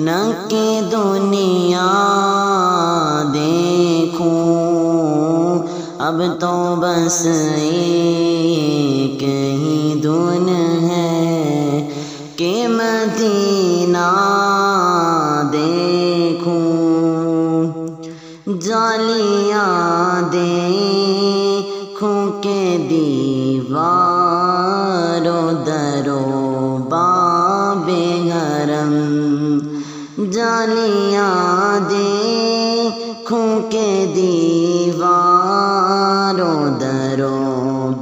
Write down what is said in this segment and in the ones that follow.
न के दुनिया देखूँ। अब तो बस एक ही धुन है कि मदीना देखूँ। जालियाँ देखूँ के दीवारो दरो जालियाँ देखूँ के दीवारो, दरो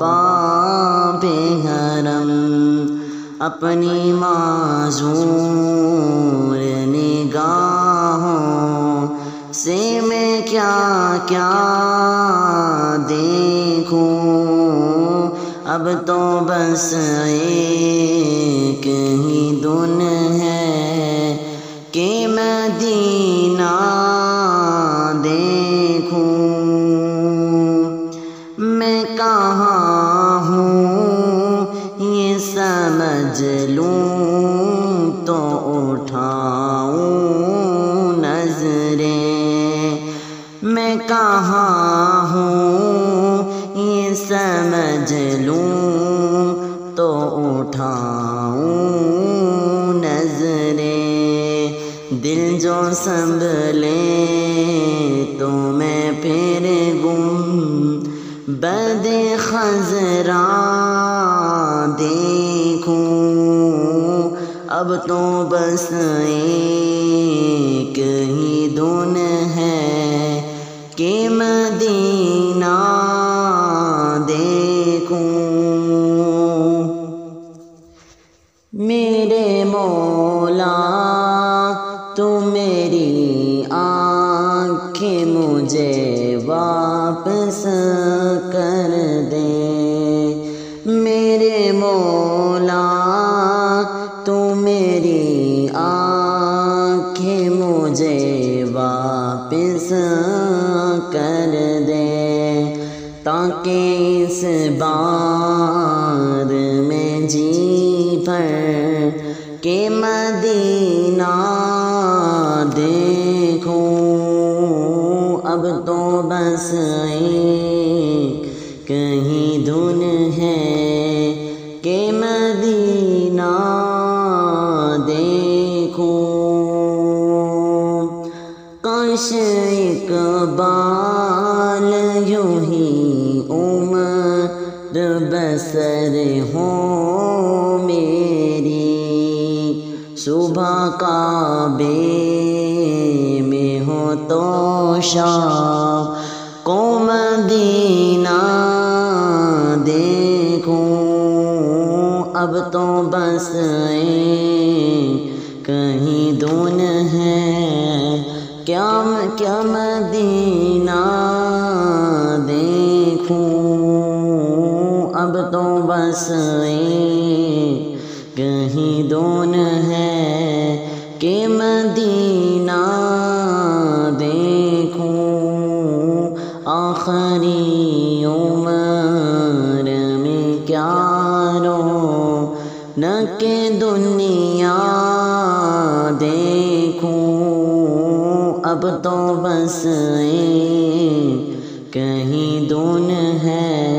बाबे गरम अपनी माजूर निगाहों से मैं क्या क्या देखूँ? अब तो बस एक कि मदीना देखूँ। मैं कहाँ हूँ, ये समझ लूँ तो उठाऊँ नज़रें। मैं कहाँ हूँ, ये समझ लूँ तो उठाऊँ दिल जो संभले तो मैं फिर गुम। बद खजरा देखूँ। अब तो बस एक ही धुन है। कि मदीना तू मेरी आँखें मुझे वापस कर दे। मेरे मौला, तू मेरी आँखें मुझे वापस कर दे। ताकि इस बार में जी भर के मदीना बस कहीं धुन है के मदीना, देखूँ। काश एक बाल यूँ ही उम्र बसर हो मेरी। सुबह काबे में हो तो शाम देखूँ। अब तो बस कहीं धुन है। क्या क्या मदीना देखूँ। अब तो बस कहीं धुन है। कि मदीना देखूँ। आखिरी के दुनिया देखूँ। अब तो बस कहीं धुन है